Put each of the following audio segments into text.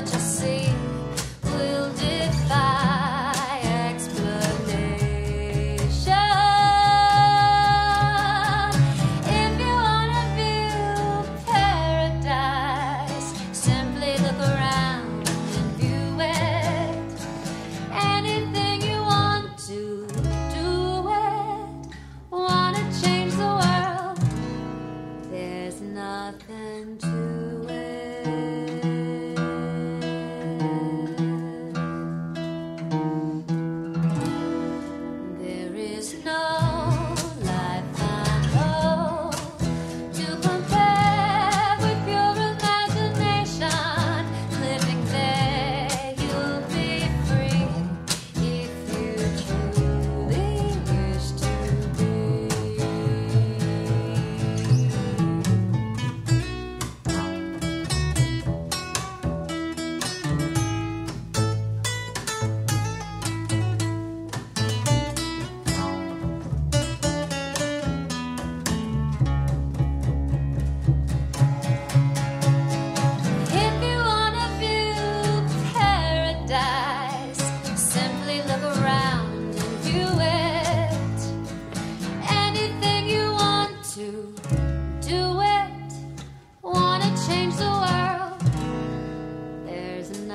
what you see.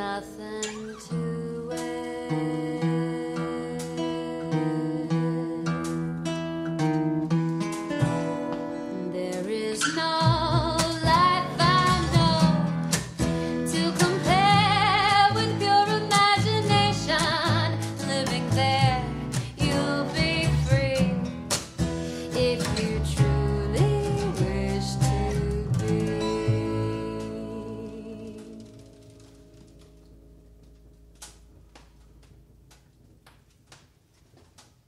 nothing to